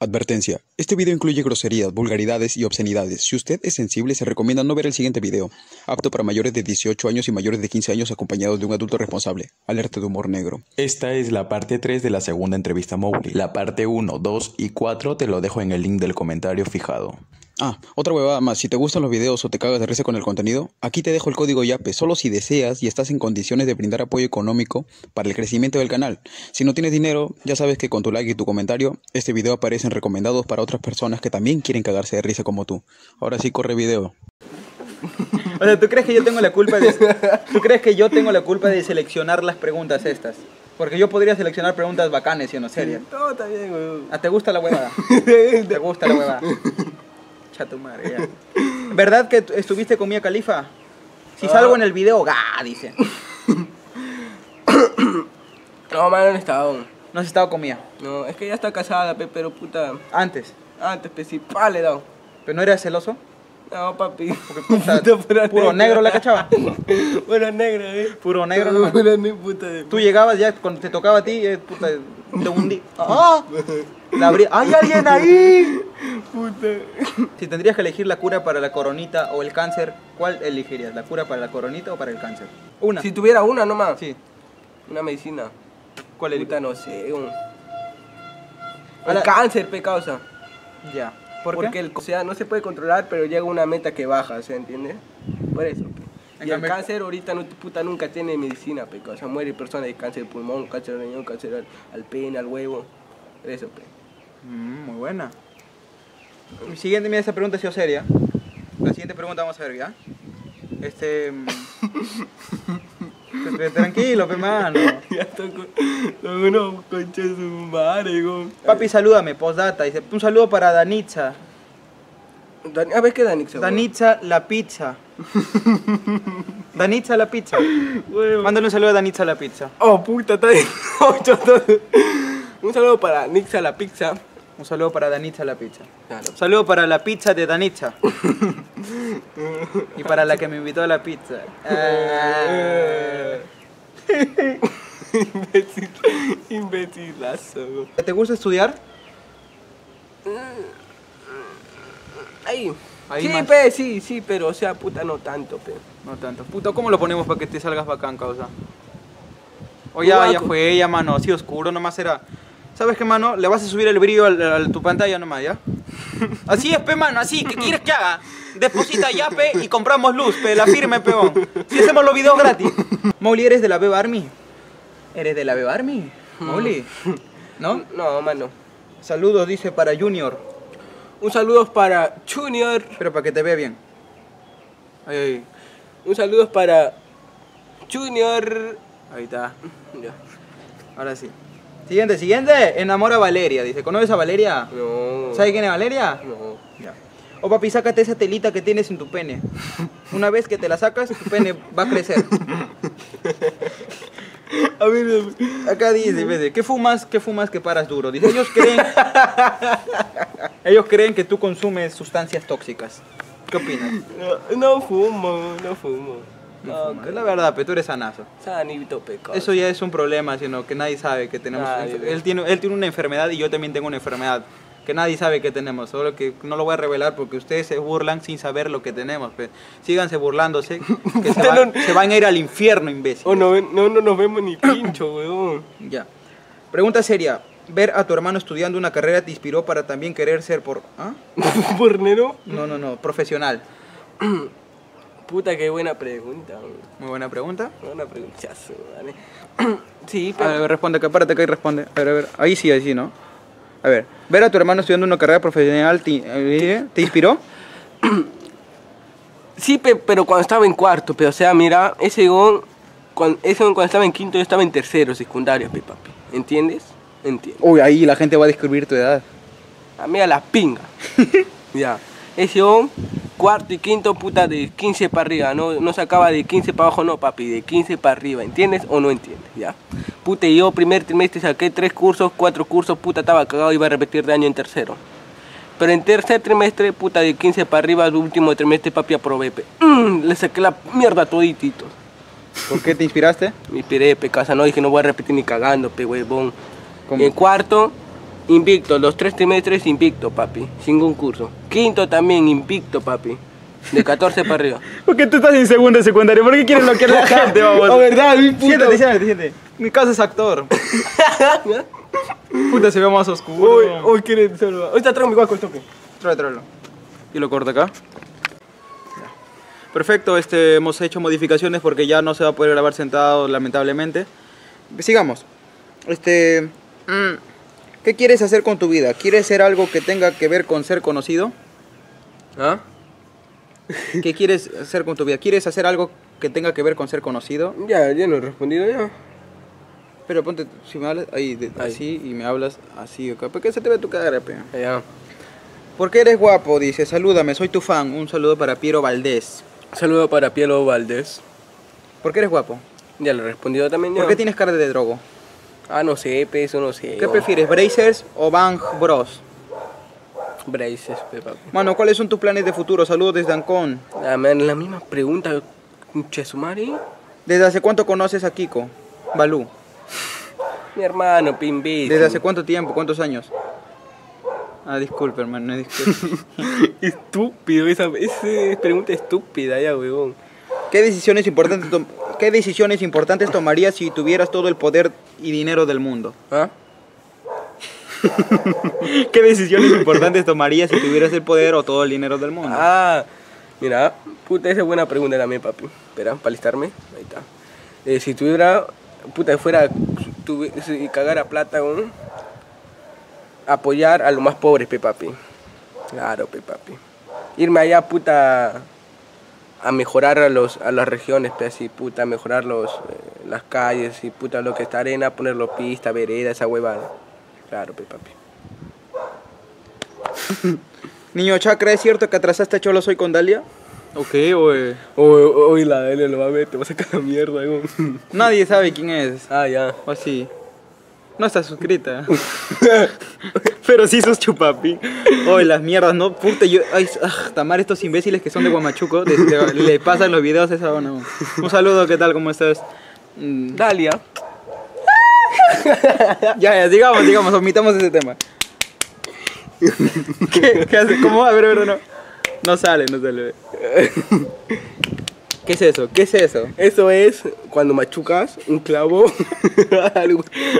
Advertencia. Este video incluye groserías, vulgaridades y obscenidades. Si usted es sensible, se recomienda no ver el siguiente video. Apto para mayores de 18 años y mayores de 15 años acompañados de un adulto responsable. Alerta de humor negro. Esta es la parte 3 de la segunda entrevista Mowgli. La parte 1, 2 y 4 te lo dejo en el link del comentario fijado. Ah, otra huevada más. Si te gustan los videos o te cagas de risa con el contenido, aquí te dejo el código YAPE, solo si deseas y estás en condiciones de brindar apoyo económico para el crecimiento del canal. Si no tienes dinero, ya sabes que con tu like y tu comentario, este video aparece en recomendados para otras personas que también quieren cagarse de risa como tú. Ahora sí, corre video. O sea, ¿tú crees que yo tengo la culpa de ¿Tú crees que yo tengo la culpa de seleccionar las preguntas estas? Porque yo podría seleccionar preguntas bacanes y no serias. Todo está bien, weón. Ah, ¿te gusta la huevada? ¿Te gusta la huevada? Chato madre, ya. ¿Verdad que estuviste con Mia Califa? Si salgo en el video, ga, dice. No, mano, no estaba aún. No has estado con Mia. No, es que ella está casada, pe, pero puta. Antes. Antes, pe, sí, pa, le he dado. ¿Pero no eras celoso? No, papi. puta, pura puro negro la cachaba. Pura negra, eh. Puro negro puta de. Tú llegabas ya, cuando te tocaba a ti, eh, puta, te hundí. ¡Ah! La abrí- ¡Hay alguien ahí! puta. Si tendrías que elegir la cura para la coronita o el cáncer, ¿cuál elegirías? ¿La cura para la coronita o para el cáncer? Una. Si tuviera una nomás. Sí. Una medicina. ¿Cuál Puta, elegirías? no sé, un. A la- El cáncer, pe, causa. Ya. ¿Por Porque qué? el, o sea, no se puede controlar, pero llega una meta que baja, ¿se entiende? Por eso, pe. Y el cambio- cáncer ahorita no, puta, nunca tiene medicina, pe. O sea, muere personas de cáncer de pulmón, cáncer de riñón, cáncer al, al pene, al huevo. Por eso, pe. Mm, muy buena. Mi siguiente, mira, esa pregunta ha sido seria. La siguiente pregunta vamos a ver, ¿ya? Este... Tranquilo, pe mano. Ya estoy con, con unos conches de su madre, güey. Papi, salúdame, postdata. Dice, un saludo para Danitza. Dan- A ver qué güey? Danitza la pizza. Danitza la pizza. Mándale un saludo a Danitza la pizza. Oh, puta, está de todo. Un saludo para Nixa la pizza. Un saludo para Danitza la pizza. Claro. Un saludo para la pizza de Danitza. Y para la que me invitó a la pizza. Ah. Imbécil, imbécilazo. ¿Te gusta estudiar? Ahí. Ahí sí, más. pe, sí, sí, pero o sea, puta, no tanto, pe. No tanto. Puta, ¿cómo lo ponemos para que te salgas bacán, causa? O ya, ya fue, ya, mano, así oscuro, nomás era. ¿Sabes qué, mano? Le vas a subir el brillo a tu pantalla nomás, ¿ya? Así es, pe, mano, así. ¿Qué quieres que haga? Deposita ya, pe, y compramos luz, pe, la firme, peón. Si hacemos los videos gratis. Mowgli, ¿eres de la Beba Army? ¿Eres de la Beba Army? Mowgli. ¿No? No, mano. Saludos, dice, para Junior. Un saludo para Junior. Pero para que te vea bien. Ahí, ahí. Un saludo para Junior. Ahí está. Ya. Ahora sí. Siguiente, siguiente. Enamora a Valeria. Dice, ¿conoces a Valeria? No. ¿Sabes quién es Valeria? No. Ya. O papi, sácate esa telita que tienes en tu pene. Una vez que te la sacas, tu pene va a crecer. A ver, Acá dice, dice, ¿qué fumas? ¿Qué fumas que paras duro? Dice, ellos creen... ellos creen que tú consumes sustancias tóxicas. ¿Qué opinas? no, no fumo, no fumo. No, Es la verdad, pero tú eres sanazo. sanito pecado. Eso ya es un problema, sino que nadie sabe que tenemos. Nadie, él, tiene, él tiene una enfermedad y yo también tengo una enfermedad. Que nadie sabe que tenemos, solo que no lo voy a revelar porque ustedes se burlan sin saber lo que tenemos. Pues. Síganse burlándose, que se, va- se van a ir al infierno, imbécil. Oh, no, no, no nos vemos ni pincho, weón. Ya. Pregunta seria. ¿Ver a tu hermano estudiando una carrera te inspiró para también querer ser por... ¿Ah? ¿Pornero? No, no, no, profesional. Puta, qué buena pregunta. Muy buena pregunta. Buena preguntazo, ¿vale? sí, A pero... ver, responde, que párate acá y responde. A ver, a ver. Ahí sí, ahí sí, ¿no? A ver, ver a tu hermano estudiando una carrera profesional te, eh, ¿te inspiró? Sí, pe- pero cuando estaba en cuarto, pero o sea, mira, ese gon, cuando, ese gon cuando estaba en quinto, yo estaba en tercero, secundario, pe, papi. ¿Entiendes? Entiendo. Uy, ahí la gente va a descubrir tu edad. A mí a la pinga. ya. Ese cuarto y quinto, puta, de 15 para arriba. No, no sacaba de 15 para abajo, no, papi, de 15 para arriba. ¿Entiendes o no entiendes? Ya. Puta, y yo primer trimestre saqué tres cursos, cuatro cursos, puta, estaba cagado, iba a repetir de año en tercero. Pero en tercer trimestre, puta, de 15 para arriba, el último trimestre, papi, aprobé, pe. Mm, le saqué la mierda toditito. ¿Por qué te inspiraste? Me inspiré, pe, casa, no dije, no voy a repetir ni cagando, pe, huevón. En cuarto, invicto, los tres trimestres invicto, papi, sin concurso. Quinto también invicto, papi, de 14 para arriba. ¿Por qué tú estás en segundo de secundario? ¿Por qué quieres bloquear a la gente, vamos? Oh, verdad, mi puto. Siéntate, siéntate, siéntate. Mi casa es actor. Puta, se ve más oscuro. Uy, uy, quiere saludar. Ahorita traigo mi guaco el toque. Trae, tráelo. Y lo corto acá. Perfecto, este, hemos hecho modificaciones porque ya no se va a poder grabar sentado, lamentablemente. Sigamos. Este, mm, ¿qué quieres hacer con tu vida? ¿Quieres hacer algo que tenga que ver con ser conocido? ¿Ah? ¿Qué quieres hacer con tu vida? ¿Quieres hacer algo que tenga que ver con ser conocido? Ya, ya no he respondido ya. Pero ponte, si me hablas ahí, de- Ahí. así y me hablas así, acá. ¿Por qué se te ve tu cara, pe? Ya. Porque eres guapo, dice. Salúdame, soy tu fan. Un saludo para Piero Valdés. Saludo para Pielo Valdés. ¿Por qué eres guapo? Ya le he respondido también ya. ¿Por qué tienes cara de drogo? Ah, no sé, pe, eso no sé. ¿Qué oh. prefieres, Brazers o Bang Bros? Braces, pe, papi. Mano, ¿cuáles son tus planes de futuro? Saludos desde Ancón. Ah, la misma pregunta, Chesumari. ¿Desde hace cuánto conoces a Kiko? Balú. Mi hermano, pimbito. ¿Desde hace cuánto tiempo? ¿Cuántos años? Ah, disculpe, hermano, disculpe. Estúpido, esa, esa pregunta estúpida ya, weón. ¿Qué decisiones importantes, ¿Qué decisiones importantes tomarías si tuvieras todo el poder y dinero del mundo? ¿Ah? ¿Qué decisiones importantes tomarías si tuvieras el poder o todo el dinero del mundo? Ah, mira, puta, esa es buena pregunta también, papi. Espera, para alistarme. Ahí está. Eh, si tuviera, puta, fuera, tuvi- si cagara plata, weón, apoyar a los más pobres, pe, papi. Claro, pe, papi. Irme allá, puta, a mejorar a, los, a las regiones, pe, así, puta, mejorar los, eh, las calles y puta, lo que está arena, ponerlo pista, vereda, esa huevada. Claro, pe, papi. Niño Chakra, ¿es cierto que atrasaste a Cholo Soy con Dalia? Ok, oye. Hoy, hoy la de él lo va a ver, te va a sacar la mierda. Nadie sabe quién es. Ah, ya. O así. No está suscrita. Pero sí sos chupapi. Oye, las mierdas, ¿no? Puta, yo. Ay, ah, tamar estos imbéciles que son de Guamachuco. de- de- le pasan los videos a esa buena. Un saludo, ¿qué tal? ¿Cómo estás? Mm, Dalia. ya, ya, digamos, digamos, omitamos ese tema. ¿Qué, qué hace? ¿Cómo? A ver, a ver, no. No sale, no sale. ¿Qué es eso? ¿Qué es eso? Eso es cuando machucas un clavo al,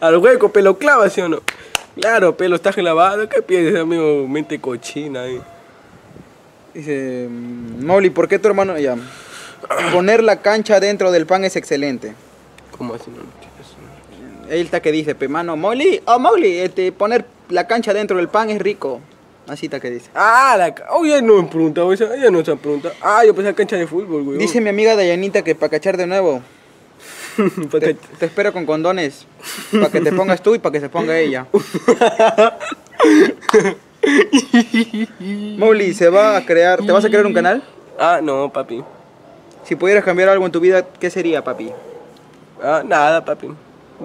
al hueco, pelo clava, ¿sí o no? Claro, pelo está clavado, ¿qué piensas, amigo? Mente cochina ahí. Dice, mm, Molly, ¿por qué tu hermano ya? Poner la cancha dentro del pan es excelente. ¿Cómo así? No. Él está que dice, pe mano, Molly, oh Molly, este, poner la cancha dentro del pan es rico. Así está que dice. Ah, la Oh, ya no me han preguntado eso, ya no se han preguntado. Ah, yo pensé cancha de fútbol, güey. Dice mi amiga Dayanita que para cachar de nuevo, te, te espero con condones. Para que te pongas tú y para que se ponga ella. Molly, ¿se va a crear, ¿te vas a crear un canal? Ah, no, papi. Si pudieras cambiar algo en tu vida, ¿qué sería, papi? Ah, nada, papi.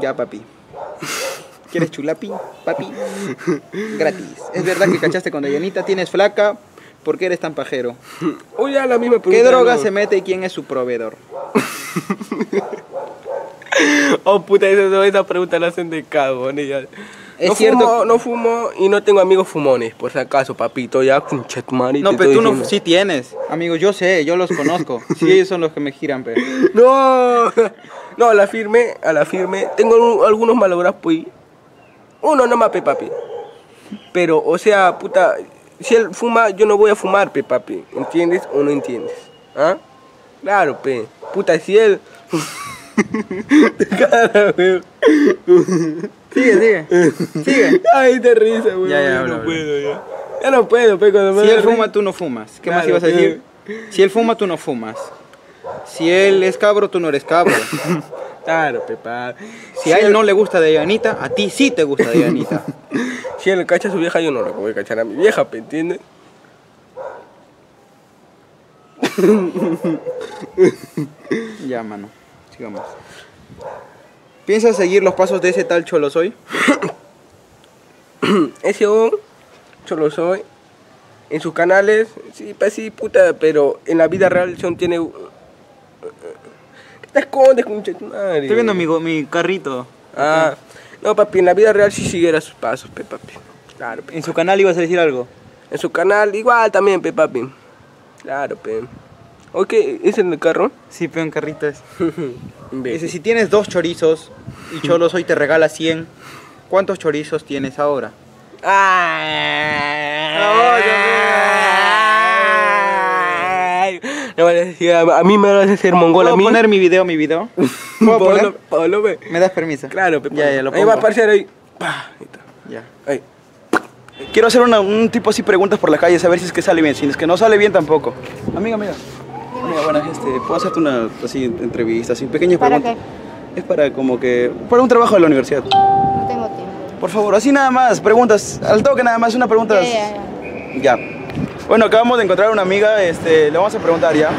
Ya, papi. ¿Quieres chulapi? Papi. Gratis. Es verdad que cachaste con Dayanita, tienes flaca, ¿por qué eres tan pajero? Ya la misma pregunta. ¿Qué droga no. se mete y quién es su proveedor? Oh, puta, esa, esa pregunta la hacen de ya. Es no cierto- Fumo, no fumo y no tengo amigos fumones, por si acaso, papito. Ya, concha tu madre, No, pero tú no, sí tienes. Amigo, yo sé, yo los conozco. Sí, ellos son los que me giran, pero. No, no, a la firme, a la firme. Tengo un- algunos malogras, pues. Uno nomás, pe, papi. Pero, o sea, puta, si él fuma, yo no voy a fumar, pe, papi. ¿Entiendes o no entiendes? ¿Ah? Claro, pe. Puta, si él... Cara, weón. Sigue, sigue. Sigue. Ay, te risa, weón. Ya, ya, no puedo, ya. Ya no puedo, pe, cuando me Si él risa. fuma, tú no fumas. ¿Qué más ibas a decir? Si él fuma, tú no fumas. Si él es cabro, tú no eres cabro. Claro, pe, pa. Si a él no le gusta de Anita, a ti sí te gusta de Anita. Si él cacha a su vieja, yo no le voy a cachar a mi vieja, pe, ¿entiendes? Ya, mano. Sigamos. ¿Piensas seguir los pasos de ese tal Cholo Soy? Ese on, yo lo soy. En sus canales, sí, pues sí, puta, pero en la vida real son tiene. ¿Qué te escondes, concha de tu madre? Estoy viendo mi, mi carrito. Ah, No, papi, en la vida real sí siguiera sus pasos, pe, papi. Claro, pe. En su canal ibas a decir algo. En su canal igual también, pe, papi. Claro, pe. Ok, ¿es en el carro? Sí, pe, es. Imbécil. Dice, si tienes dos chorizos y Cholos hoy te regala 100, ¿cuántos chorizos tienes ahora? Ay, no a a mí me a hacer mongol a ¿Puedo mí. poner mi video, mi video? ¿Puedo Pablo, poner? Pablo, ve. ¿Me das permiso? Claro, pe, Ya, ya, lo Ahí va a pongo. aparecer ahí. Ya. Ahí. Quiero hacer una- un tipo así preguntas por la calle, saber si es que sale bien, si es que no sale bien tampoco. Amiga, amiga. Amiga, bueno, este, puedo hacerte una así entrevista, así pequeñas ¿Para preguntas. Es para como que para un trabajo de la universidad. No tengo tiempo. Por favor, así nada más, preguntas, al toque nada más, una pregunta. Ya, ya, ya. Ya. Bueno, acabamos de encontrar una amiga, este, le vamos a preguntar ya.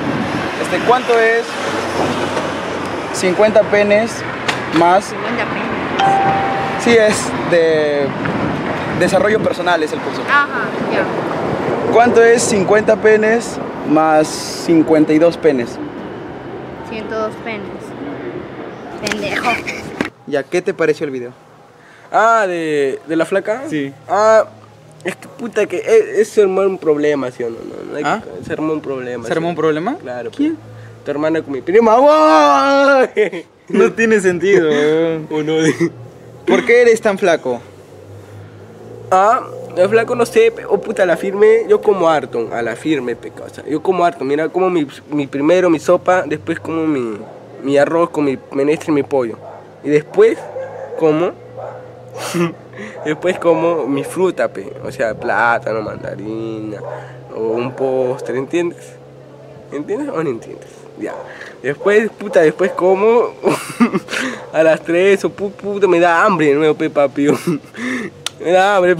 Este, ¿cuánto es 50 penes más? 50 pesos. Sí, es de desarrollo personal es el curso. Ajá, ya. ¿Cuánto es 50 penes más 52 penes? 102 penes. Pendejo. Ya, ¿qué te pareció el video? Ah, de, de la flaca. Sí. Ah, es que puta que es, es un problema, ¿sí o no? no, no hay ¿Ah? que- se armó un problema. ¿Se ¿sí? armó un problema? Claro. ¿Quién? Tu hermana con mi prima. No tiene sentido. ¿Por qué eres tan flaco? Ah, el flaco no sé, oh puta, la firme, yo como harto, a la firme, peca, o sea, yo como harto, mira, como mi, mi primero mi sopa, después como mi, mi arroz con mi menestre y mi pollo, y después como, después como mi fruta, pe, o sea, plátano, mandarina, o un postre, ¿entiendes? ¿Entiendes o no entiendes? Ya. Después, puta, después como a las 3 o pu- puta, me da hambre de nuevo, pe, papi. me da hambre.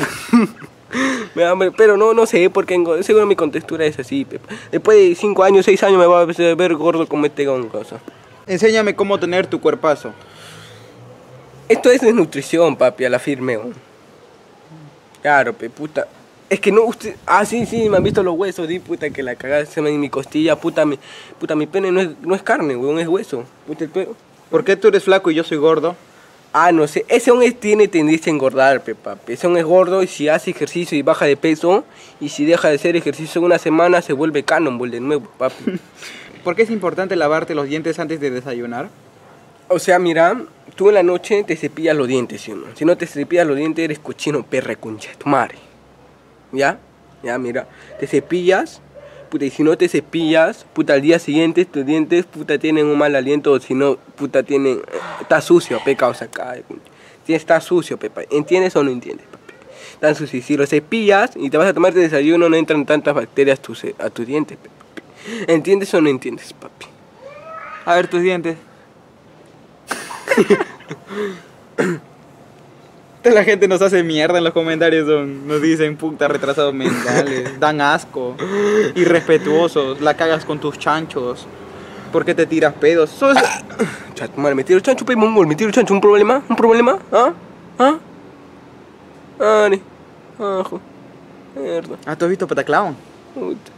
me da hambre, pero no, no sé, porque seguro mi contextura es así, pe. Después de 5 años, 6 años me voy a ver gordo como este con cosa. Enséñame cómo tener tu cuerpazo. Esto es desnutrición, papi, a la firme. weón. Claro, pe, puta. Es que no, usted. Ah, sí, sí, me han visto los huesos, di, puta, que la cagada se me en mi costilla, puta, mi, puta, mi pene no es, no es carne, weón, es hueso. Puta, el pe- ¿Por qué tú eres flaco y yo soy gordo? Ah, no sé, ese hombre tiene tendencia a engordar, pe, papi. Ese hombre es gordo y si hace ejercicio y baja de peso, y si deja de hacer ejercicio una semana, se vuelve cannonball de nuevo, papi. ¿Por qué es importante lavarte los dientes antes de desayunar? O sea, mira, tú en la noche te cepillas los dientes, ¿sí no? Si no te cepillas los dientes, eres cochino, perra, concha tu madre. ¿Ya? Ya, mira, te cepillas, puta, y si no te cepillas, puta, al día siguiente tus dientes, puta, tienen un mal aliento, o si no, puta, tienen, está sucio, pe, causa, acá, está sucio, pe, pa- ¿entiendes o no entiendes, papi? Está sucio, si lo cepillas y te vas a tomar de desayuno, no entran tantas bacterias a tus, dientes, pe, papi. ¿Entiendes o no entiendes, papi? A ver tus dientes. La gente nos hace mierda en los comentarios, son- nos dicen puta retrasados mentales, dan asco, irrespetuosos, la cagas con tus chanchos, ¿por qué te tiras pedos? Madre, me tiro chancho, pe, mongol, me tiro chancho, ¿un problema? ¿Un problema? ¿Ah? ¿Ah? Ah, ni. Ah. Mierda. Ah, ¿tú has visto Pataclown? Puta.